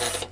you